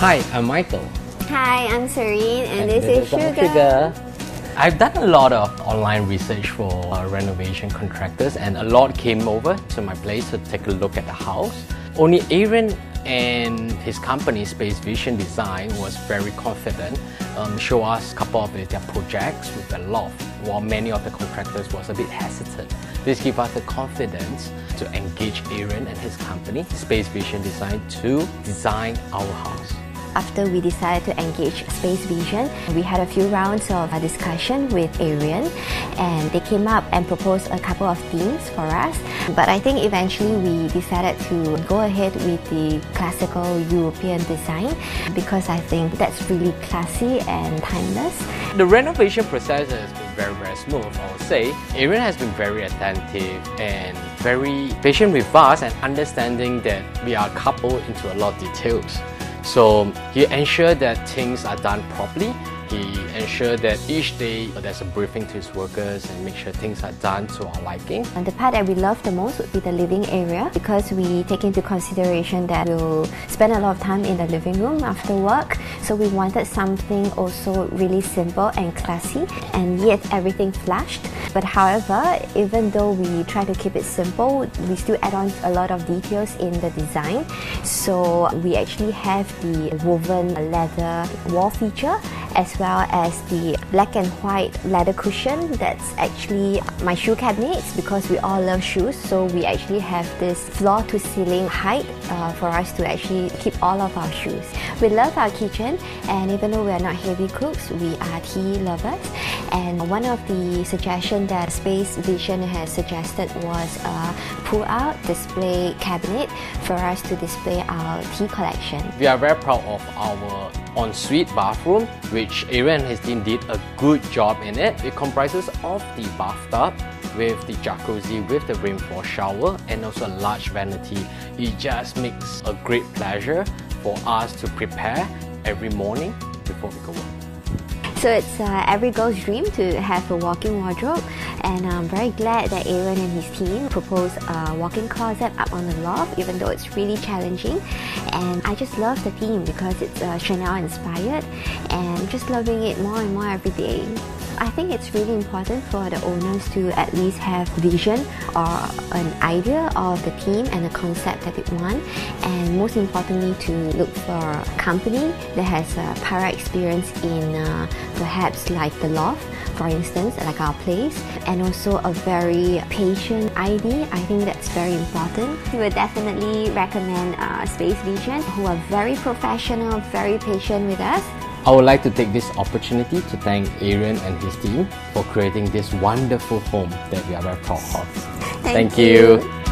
Hi, I'm Michael. Hi, I'm Serene and, and this, this, is, Sugar. Sugar. I've done a lot of online research for uh, renovation contractors and a lot came over to my place to take a look at the house. Only Aaron and his company Space Vision Design was very confident, um, show us a couple of their projects with a loft, while many of the contractors was a bit hesitant. This gave us the confidence to engage Aaron and his company, Space Vision Design, to design our house. After we decided to engage Space Vision, we had a few rounds of discussion with Aaron and they came up and proposed a couple of themes for us. But I think eventually we decided to go ahead with the classical European design because I think that's really classy and timeless. The renovation process has been very, very smooth, I would say. Aaron has been very attentive and very patient with us and understanding that we are coupled into a lot of details. So he ensure that things are done properly. He ensured that each day uh, there's a briefing to his workers and make sure things are done to our liking. And the part that we love the most would be the living area because we take into consideration that we'll spend a lot of time in the living room after work. So we wanted something also really simple and classy and yet everything flashed. But however, even though we try to keep it simple, we still add on a lot of details in the design. So we actually have the woven leather wall feature as well as the black and white leather cushion that's actually my shoe cabinets because we all love shoes so we actually have this floor to ceiling height uh, for us to actually keep all of our shoes. We love our kitchen and even though we are not heavy cooks, we are tea lovers and one of the suggestions that Space Vision has suggested was a pull-out display cabinet for us to display our tea collection. We are very proud of our ensuite bathroom, which Aaron and his team did a good job in it. It comprises of the bathtub with the jacuzzi with the rainfall shower and also a large vanity. It just makes a great pleasure for us to prepare every morning before we go work. So it's uh, every girl's dream to have a walk-in wardrobe and I'm very glad that Aaron and his team proposed a walk-in closet up on the loft even though it's really challenging and I just love the theme because it's uh, Chanel inspired and just loving it more and more every day. I think it's really important for the owners to at least have vision or an idea of the theme and the concept that they want and most importantly to look for a company that has a prior experience in uh, perhaps like the loft for instance like our place and also a very patient ID I think that's very important. We would definitely recommend uh, Space Vision who are very professional, very patient with us I would like to take this opportunity to thank Aaron and his team for creating this wonderful home that we are very proud of. Thank, thank you. you.